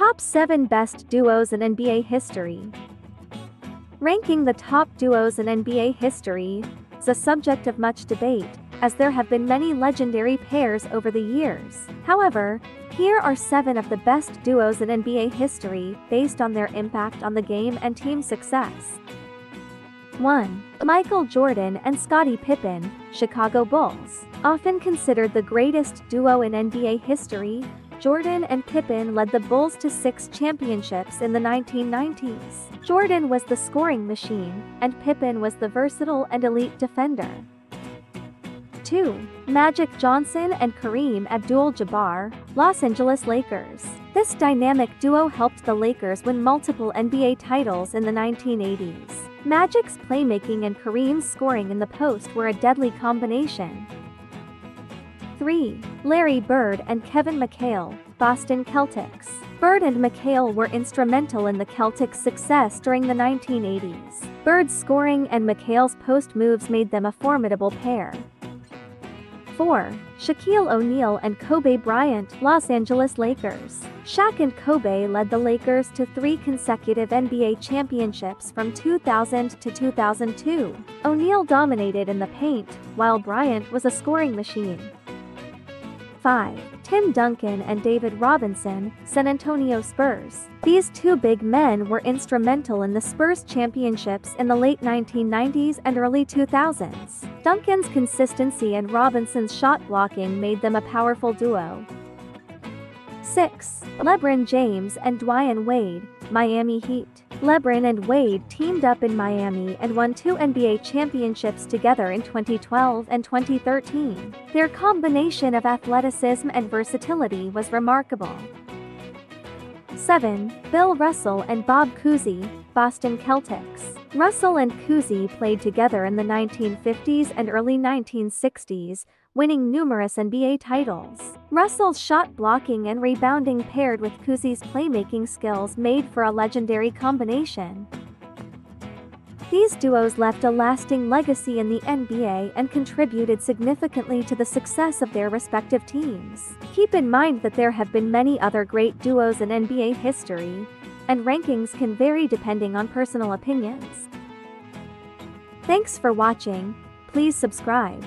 Top 7 Best Duos in NBA History Ranking the top duos in NBA history is a subject of much debate, as there have been many legendary pairs over the years. However, here are seven of the best duos in NBA history based on their impact on the game and team success. 1. Michael Jordan and Scottie Pippen, Chicago Bulls. Often considered the greatest duo in NBA history, Jordan and Pippen led the Bulls to six championships in the 1990s. Jordan was the scoring machine, and Pippen was the versatile and elite defender. 2. Magic Johnson and Kareem Abdul-Jabbar, Los Angeles Lakers. This dynamic duo helped the Lakers win multiple NBA titles in the 1980s. Magic's playmaking and Kareem's scoring in the post were a deadly combination. 3. Larry Bird and Kevin McHale, Boston Celtics. Bird and McHale were instrumental in the Celtics' success during the 1980s. Bird's scoring and McHale's post moves made them a formidable pair. 4. Shaquille O'Neal and Kobe Bryant, Los Angeles Lakers. Shaq and Kobe led the Lakers to three consecutive NBA championships from 2000 to 2002. O'Neal dominated in the paint, while Bryant was a scoring machine. 5. Tim Duncan and David Robinson, San Antonio Spurs. These two big men were instrumental in the Spurs championships in the late 1990s and early 2000s. Duncan's consistency and Robinson's shot blocking made them a powerful duo. 6. LeBron James and Dwyane Wade, Miami Heat. LeBron and Wade teamed up in Miami and won two NBA championships together in 2012 and 2013. Their combination of athleticism and versatility was remarkable. 7. Bill Russell and Bob Cousy, Boston Celtics. Russell and Cousy played together in the 1950s and early 1960s, winning numerous NBA titles. Russell's shot blocking and rebounding paired with Cousy's playmaking skills made for a legendary combination. These duos left a lasting legacy in the NBA and contributed significantly to the success of their respective teams. Keep in mind that there have been many other great duos in NBA history, and rankings can vary depending on personal opinions. Thanks for watching, please subscribe.